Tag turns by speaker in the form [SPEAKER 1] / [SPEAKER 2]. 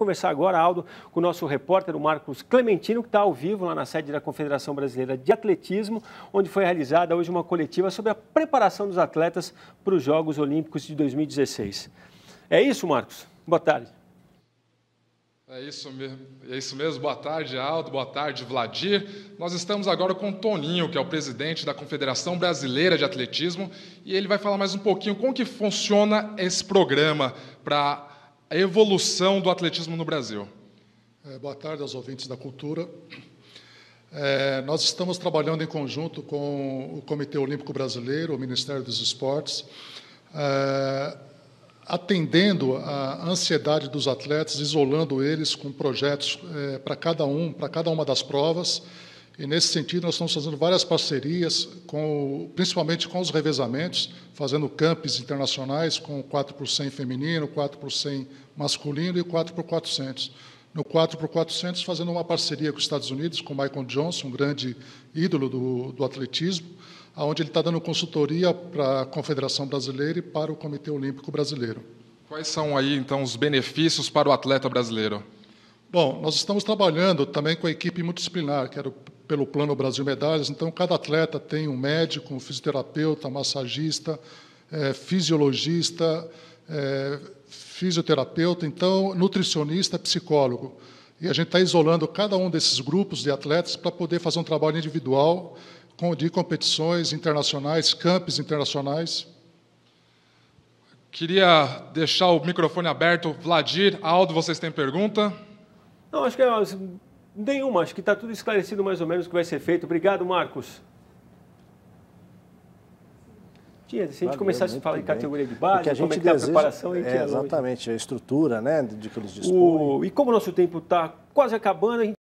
[SPEAKER 1] conversar agora, Aldo, com o nosso repórter, o Marcos Clementino, que está ao vivo lá na sede da Confederação Brasileira de Atletismo, onde foi realizada hoje uma coletiva sobre a preparação dos atletas para os Jogos Olímpicos de 2016. É isso, Marcos? Boa tarde.
[SPEAKER 2] É isso, mesmo, é isso mesmo. Boa tarde, Aldo. Boa tarde, Vladir. Nós estamos agora com o Toninho, que é o presidente da Confederação Brasileira de Atletismo, e ele vai falar mais um pouquinho como que funciona esse programa para a evolução do atletismo no Brasil.
[SPEAKER 3] É, boa tarde aos ouvintes da cultura. É, nós estamos trabalhando em conjunto com o Comitê Olímpico Brasileiro, o Ministério dos Esportes, é, atendendo a ansiedade dos atletas, isolando eles com projetos é, para cada um, para cada uma das provas. E nesse sentido, nós estamos fazendo várias parcerias, com, principalmente com os revezamentos, fazendo campos internacionais com 4 por 100 feminino, 4 por 100 masculino e 4 por 400. No 4 por 400, fazendo uma parceria com os Estados Unidos, com Michael Johnson, um grande ídolo do, do atletismo, onde ele está dando consultoria para a Confederação Brasileira e para o Comitê Olímpico Brasileiro.
[SPEAKER 2] Quais são aí, então, os benefícios para o atleta brasileiro?
[SPEAKER 3] Bom, nós estamos trabalhando também com a equipe multidisciplinar, que era pelo Plano Brasil Medalhas. Então, cada atleta tem um médico, um fisioterapeuta, massagista, é, fisiologista, é, fisioterapeuta, então, nutricionista, psicólogo. E a gente está isolando cada um desses grupos de atletas para poder fazer um trabalho individual de competições internacionais, campos internacionais.
[SPEAKER 2] Queria deixar o microfone aberto. Vladir, Aldo, vocês têm pergunta?
[SPEAKER 1] Não, acho que é Nenhuma, acho que está tudo esclarecido mais ou menos o que vai ser feito. Obrigado, Marcos. Tinha, se a gente Valeu, começasse a falar bem. de categoria de base,
[SPEAKER 4] a gente
[SPEAKER 1] como é
[SPEAKER 4] deseja,
[SPEAKER 1] a preparação,
[SPEAKER 4] é, Exatamente, a estrutura né, de que eles dispõem.
[SPEAKER 1] O, e como o nosso tempo está quase acabando, a gente